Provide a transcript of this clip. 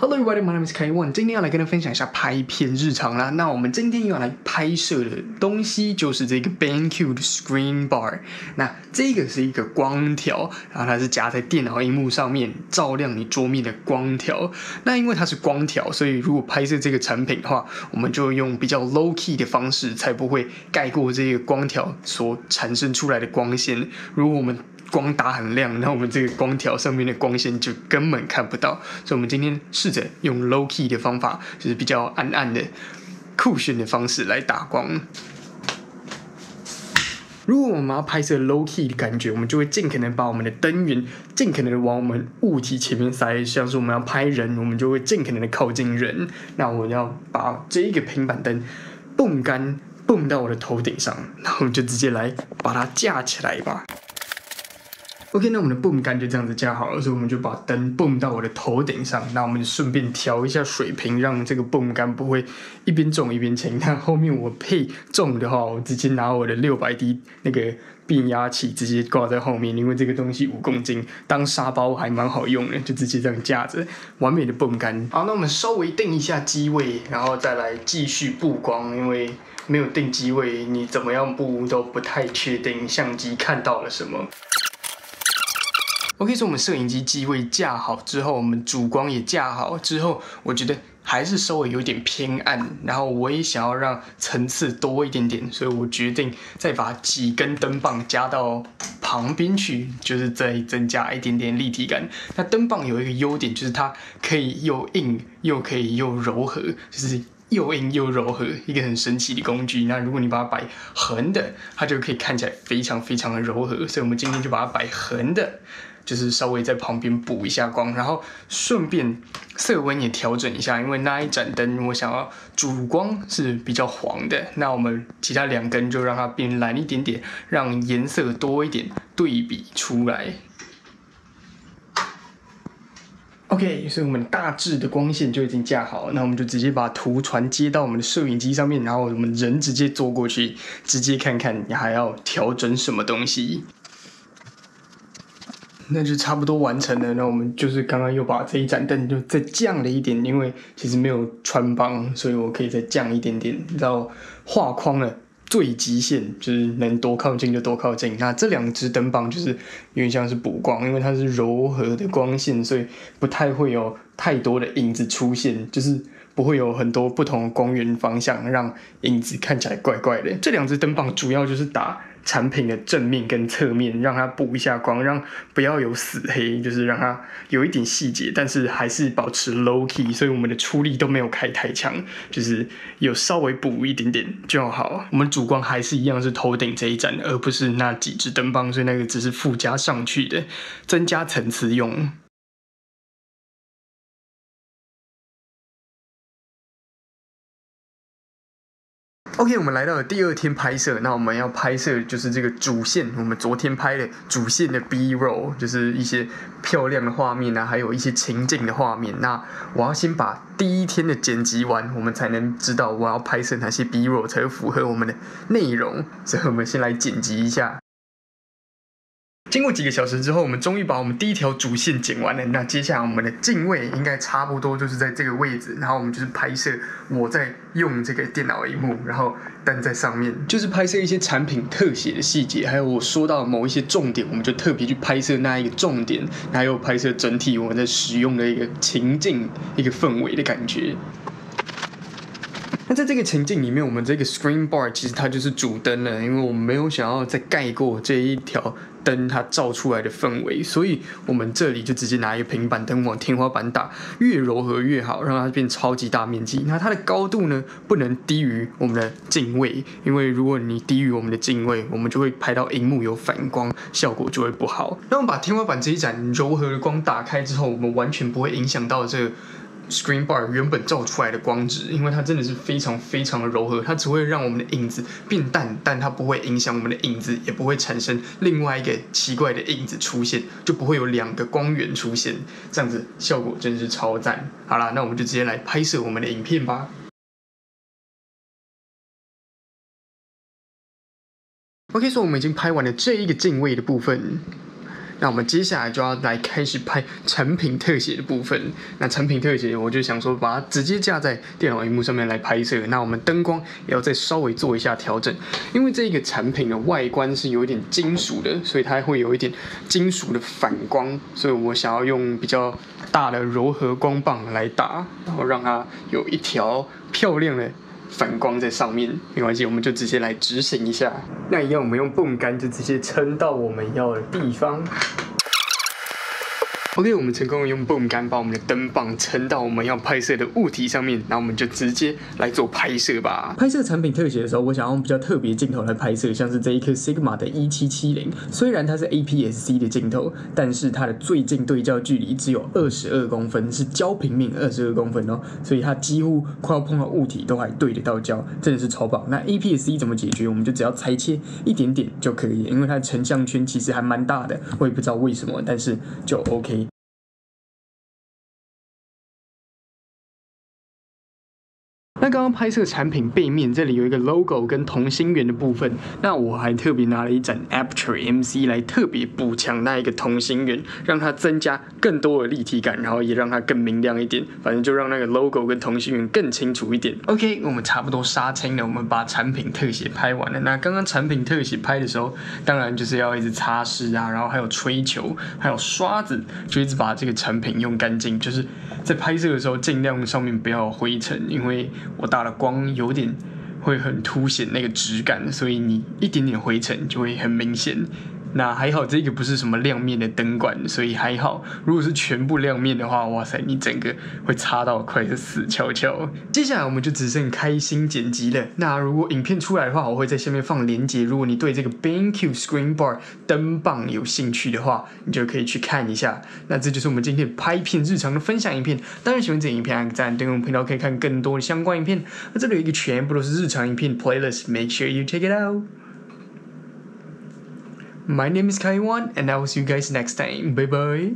Hello everybody, my name is K One。今天要来跟大家分享一下拍片日常啦。那我们今天要来拍摄的东西就是这个 BenQ 的 Screen Bar。那这个是一个光条，然后它是夹在电脑荧幕上面，照亮你桌面的光条。那因为它是光条，所以如果拍摄这个产品的话，我们就用比较 low key 的方式，才不会盖过这个光条所产生出来的光线。如果我们光打很亮，那我们这个光条上面的光线就根本看不到。所以，我们今天试着用 low key 的方法，就是比较暗暗的、酷炫的方式来打光。如果我们要拍摄 low key 的感觉，我们就会尽可能把我们的灯源尽可能的往我们物体前面塞。像是我们要拍人，我们就会尽可能的靠近人。那我要把这一个平板灯泵杆泵到我的头顶上，然后就直接来把它架起来吧。OK，那我们的泵杆就这样子架好了，所以我们就把灯泵到我的头顶上。那我们顺便调一下水平，让这个泵杆不会一边重一边轻。那后面我配重的话，我直接拿我的六百 D 那个变压器直接挂在后面，因为这个东西五公斤，当沙包还蛮好用的，就直接这样架着，完美的泵杆。好，那我们稍微定一下机位，然后再来继续布光，因为没有定机位，你怎么样布都不太确定相机看到了什么。OK，说我们摄影机机位架好之后，我们主光也架好之后，我觉得还是稍微有点偏暗，然后我也想要让层次多一点点，所以我决定再把几根灯棒加到旁边去，就是再增加一点点立体感。那灯棒有一个优点，就是它可以又硬又可以又柔和，就是又硬又柔和，一个很神奇的工具。那如果你把它摆横的，它就可以看起来非常非常的柔和，所以我们今天就把它摆横的。就是稍微在旁边补一下光，然后顺便色温也调整一下，因为那一盏灯我想要主光是比较黄的，那我们其他两根就让它变蓝一点点，让颜色多一点对比出来。OK，所以我们大致的光线就已经架好，那我们就直接把图传接到我们的摄影机上面，然后我们人直接坐过去，直接看看你还要调整什么东西。那就差不多完成了。那我们就是刚刚又把这一盏灯就再降了一点，因为其实没有穿帮，所以我可以再降一点点到画框的最极限，就是能多靠近就多靠近。那这两只灯棒就是有点像是补光，因为它是柔和的光线，所以不太会有太多的影子出现，就是不会有很多不同的光源方向，让影子看起来怪怪的。这两只灯棒主要就是打。产品的正面跟侧面，让它补一下光，让不要有死黑，就是让它有一点细节，但是还是保持 low key，所以我们的出力都没有开太强，就是有稍微补一点点就好。我们主光还是一样是头顶这一盏，而不是那几只灯棒，所以那个只是附加上去的，增加层次用。OK，我们来到了第二天拍摄，那我们要拍摄就是这个主线，我们昨天拍的主线的 B roll，就是一些漂亮的画面啊，还有一些情境的画面。那我要先把第一天的剪辑完，我们才能知道我要拍摄哪些 B roll 才符合我们的内容。所以我们先来剪辑一下。经过几个小时之后，我们终于把我们第一条主线剪完了。那接下来我们的镜位应该差不多就是在这个位置，然后我们就是拍摄我在用这个电脑荧幕，然后灯在上面，就是拍摄一些产品特写的细节，还有我说到某一些重点，我们就特别去拍摄那一个重点，还有拍摄整体我们在使用的一个情境、一个氛围的感觉。那在这个情境里面，我们这个 screen bar 其实它就是主灯了，因为我们没有想要再盖过这一条灯它照出来的氛围，所以我们这里就直接拿一个平板灯往天花板打，越柔和越好，让它变超级大面积。那它的高度呢，不能低于我们的镜位，因为如果你低于我们的镜位，我们就会拍到荧幕有反光，效果就会不好。那我们把天花板这一盏柔和的光打开之后，我们完全不会影响到这。Screen bar 原本照出来的光质，因为它真的是非常非常的柔和，它只会让我们的影子变淡，但它不会影响我们的影子，也不会产生另外一个奇怪的影子出现，就不会有两个光源出现，这样子效果真是超赞。好啦，那我们就直接来拍摄我们的影片吧。OK，说我们已经拍完了这一个镜位的部分。那我们接下来就要来开始拍成品特写的部分。那成品特写，我就想说把它直接架在电脑荧幕上面来拍摄。那我们灯光也要再稍微做一下调整，因为这个产品的外观是有一点金属的，所以它会有一点金属的反光，所以我想要用比较大的柔和光棒来打，然后让它有一条漂亮的。反光在上面没关系，我们就直接来执行一下。那一样，我们用泵杆就直接撑到我们要的地方。OK，我们成功用泵杆把我们的灯棒撑到我们要拍摄的物体上面，那我们就直接来做拍摄吧。拍摄产品特写的时候，我想用比较特别镜头来拍摄，像是这一颗 Sigma 的一七七零，虽然它是 APS-C 的镜头，但是它的最近对焦距离只有二十二公分，是焦平面二十二公分哦，所以它几乎快要碰到物体都还对得到焦，真的是超棒。那 APS-C 怎么解决？我们就只要裁切一点点就可以，因为它的成像圈其实还蛮大的，我也不知道为什么，但是就 OK。那刚刚拍摄产品背面这里有一个 logo 跟同心圆的部分，那我还特别拿了一盏 Aperture MC 来特别补强那一个同心圆，让它增加更多的立体感，然后也让它更明亮一点。反正就让那个 logo 跟同心圆更清楚一点。OK，我们差不多杀青了，我们把产品特写拍完了。那刚刚产品特写拍的时候，当然就是要一直擦拭啊，然后还有吹球，还有刷子，就一直把这个产品用干净。就是在拍摄的时候，尽量上面不要灰尘，因为我打了光，有点会很凸显那个质感，所以你一点点灰尘就会很明显。那还好，这个不是什么亮面的灯管，所以还好。如果是全部亮面的话，哇塞，你整个会擦到快是死翘翘。接下来我们就只剩开心剪辑了。那如果影片出来的话，我会在下面放链接。如果你对这个 BenQ Screen Bar 灯棒有兴趣的话，你就可以去看一下。那这就是我们今天拍片日常的分享影片。当然喜欢这影片，按个赞，订阅我们频道可以看更多的相关影片。那这里有一个全部都是日常影片 playlist，make sure you check it out。My name is Kaiwan, and I will see you guys next time. Bye bye.